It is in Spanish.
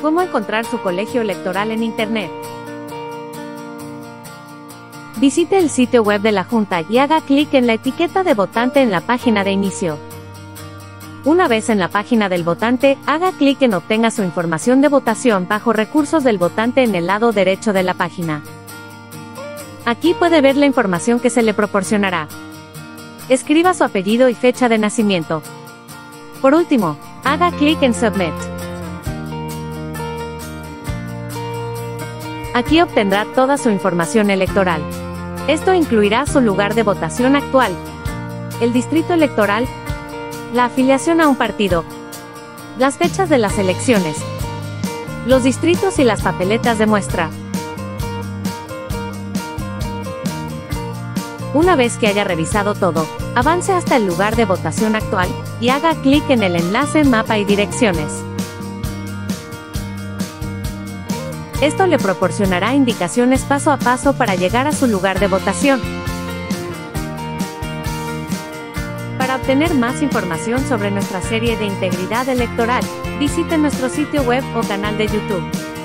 ¿Cómo encontrar su colegio electoral en Internet? Visite el sitio web de la Junta y haga clic en la etiqueta de votante en la página de inicio. Una vez en la página del votante, haga clic en Obtenga su información de votación bajo Recursos del votante en el lado derecho de la página. Aquí puede ver la información que se le proporcionará. Escriba su apellido y fecha de nacimiento. Por último, haga clic en Submit. Aquí obtendrá toda su información electoral. Esto incluirá su lugar de votación actual, el distrito electoral, la afiliación a un partido, las fechas de las elecciones, los distritos y las papeletas de muestra. Una vez que haya revisado todo, avance hasta el lugar de votación actual y haga clic en el enlace Mapa y Direcciones. Esto le proporcionará indicaciones paso a paso para llegar a su lugar de votación. Para obtener más información sobre nuestra serie de integridad electoral, visite nuestro sitio web o canal de YouTube.